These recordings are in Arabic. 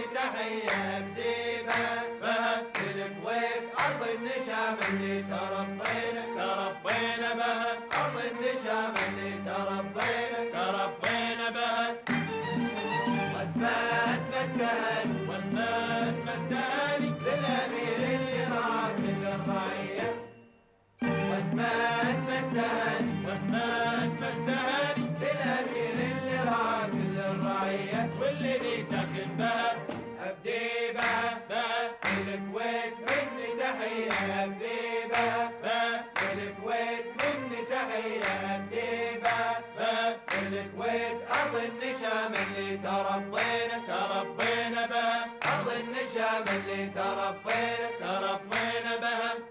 مني تحية بديبة بها الكويت أرض النشام اللي تربينا تربينا بها أرض النشام اللي تربينا تربينا بها واسمه اسمه التهاني واسمه اسمه التهاني للأمير اللي راح الرعية. واسمه اسمه التهاني أبدي بها بها الكويت أرض النشام اللي تربينا تربينا بها. أرض النشام اللي تربينا تربينا بها.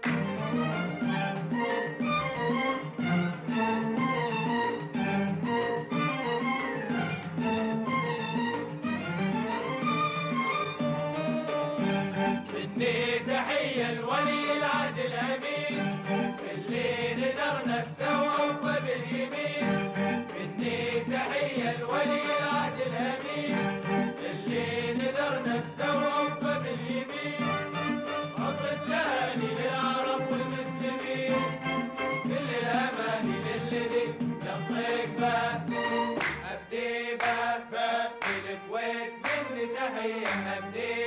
مني تحية الولي العهد الأمين. اللي نذر نفسه ووفى باليمين. مني تحية الولي العهد الأمين. اللي نذر نفسه ووفى باليمين. عطر التهاني للعرب والمسلمين. كل الأماني للذي يطيق به أبدي به به الكويت مني تحية أبدي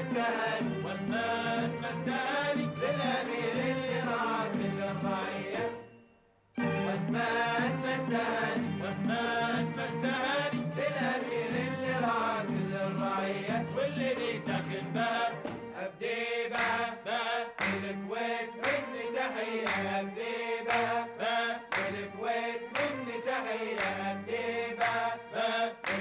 التهاني واسمه اسمه التهاني للأمير اللي راح الرعية واسمه اسمه التهاني واسمه اسمه التهاني للأمير اللي واللي لي ساكن أبدي بها بها الكويت مني تحية. أبدي بها بها الكويت مني بها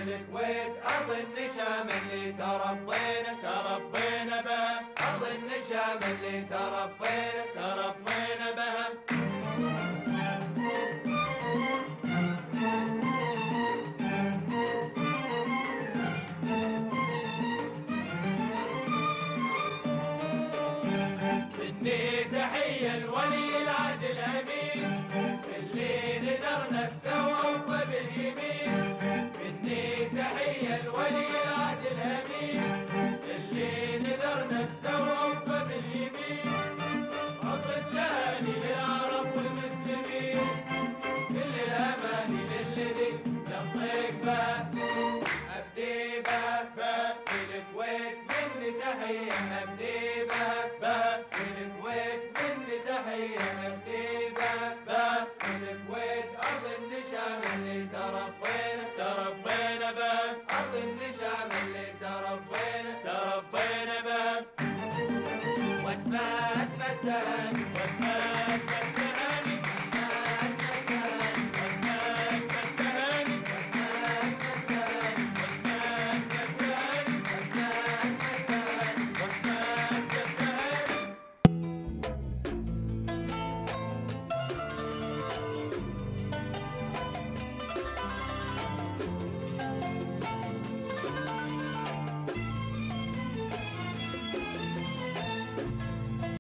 بها الكويت أرض النشام اللي تربينا تربينا بها. أرض النشام اللي تربينا تربينا بها. مني تحية الولي العهد الأمين تحية به به الكويت مني تحية به به الكويت أرض النشام اللي تربينا تربينا به أرض النشام اللي تربينا تربينا به واسمه اسمه التهاني